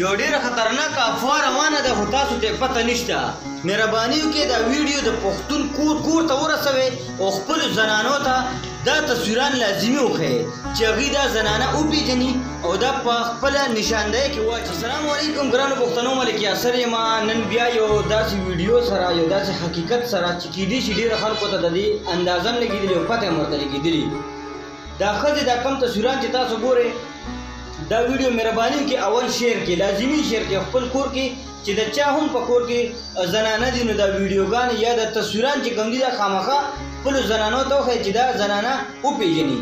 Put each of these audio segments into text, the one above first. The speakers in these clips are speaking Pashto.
یو ډیر خطرناک افوا روانه ده خو تاسو ته پته نشته مهرباني وکړئ دا ویډیو د پښتون کور کور ته ورسوي او خپل زنانو ته دا تصویران لازمي وخی چې هغوی دا زنانه وپیژني او دا په خپله نشاندهیه کې واچي السلام علیکم ګرانو پښتنو ملک یاسر یم نن بیا یو داسې ویډیو سره یو داسې حقیقت سره چې کیدی شي ډېرو خلکو ته د دې اندازه هم لګېدلې او پته هم ورته لګېدلې دا خځه دا کم تصویران چې تاسو ګورئ دا ویډیو مهرباني کې اول شیر کې لازمی شیر کې خپل کور کې چې د چا هم په کور کې زنانه دي نو دا ویډیوګان یا د تصویران چې کوم دي دا خامخا خپل زنانو ته وښایي چې دا زنانه وپېژني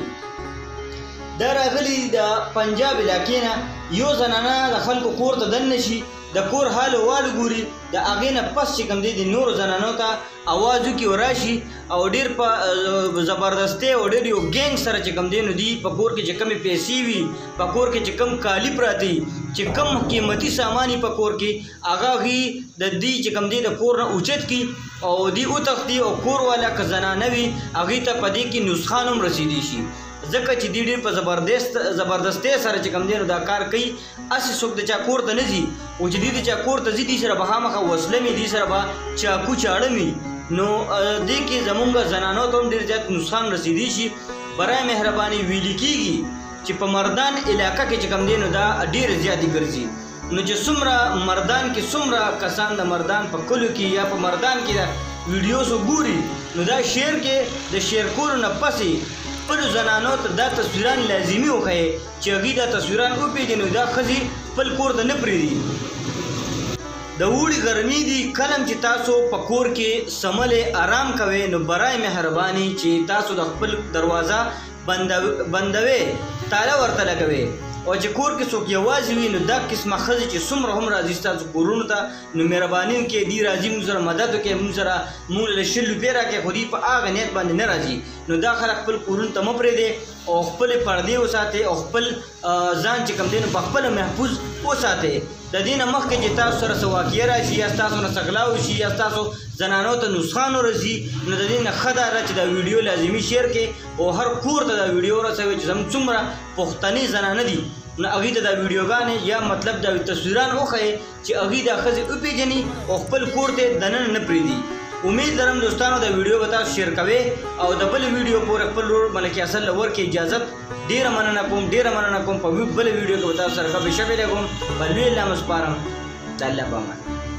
دا راغلي د پنجاب علاقې نه یو زنانه د خلکو کور ته دننه شي د کور حال و احوال ګوري د هغې نه پس چې کوم دی د نورو زنانو ته اواز وکړي او راشي او ډیر په زبردستۍ او ډیر یو ګینګ سره چې کوم دی نو دی په کور کې چې کومې پیسې وي په کور کې چې کوم کالي پراته وي چې کوم قیمتي سامان په کور کې هغه غي د دی چې کوم دی د کور نه اوچت کی او دی او تختی او کور والا که زنانه وي هغه ته په دې کې نسخان هم رسیدي شي ځکه چې دی ډیر په زبردست زبردستۍ سره چې کوم دی نو دا کار کوي هسې څوک د چا کور ته نه ځي او چې دوی د چا کور ته ځي دوی سره به خامخا وسله وي دوی سره به چاقو چاړه وي نو دې کې زمونږ زنانو ته هم ډېر زیات نقصان رسېدی شي برای مهرباني ویلي کېږي چې په مردان علاقه کې چې کوم دی نو دا ډېرې زیاتې ګرځي نو چې څومره مردان کې څومره کسان د مردان په کلو کې یا په مردان کې دا ویډیوز وګوري نو دا شیر کې د شیر کولو نه پسې خپلو زنانو ته دا تصویران لازمي وښیې چې هغوی دا تصویران وپېژني او دا ښځې خپل کور ته نه پرېږدي. د اوړي غرمې دي، کلم چې تاسو په کور کې څملی ارام کوئ، نو برای مهرباني چې تاسو د خپل دروازه بندوئ، تاله ورته لګوئ او چې کور کې څوک یوازې وي، نو دا قسمه ښځې چې څومره هم راځي ستاسو کورونو ته، نو مهرباني وکړئ، دوی راځي موږ سره مدد وکړئ، موږ سره موږ له شل روپۍ راکړئ، خو دوی په هغه نیت باندې نه راځي، نو دا خلک خپل کورونو ته مه پرېږدئ. او خپل پردې وساتي او خپل ځان چې کوم دین په خپل محفوظ وساتي د دینه مخکې چې تاسو سره سواکیه راشي یا تاسو نه سغلا وشي یا تاسو زنانو ته نسخان ورزي نو د دینه خدا را چې دا ویډیو لازمی شیر کې او هر کور ته دا ویډیو رسوي چې زم څومره پښتني زنانه دي نو هغه ته دا ویډیوګانې یا مطلب دا تصویران وخی چې هغوی دا ښځې وپېژني او خپل کور ته دننه نه پرېږدي امید لرم دوستانو دا ویډیو به تاسو شیر کوئ او د بل ویډیو پورې خپل ورور ملک یاسر له ورکې اجازت ډیره مننه کوم ډیره مننه کوم په بل ویډیو کې به تاسو سره ښه به شپې لګوم په لوی الله مو سپارم د الله په امان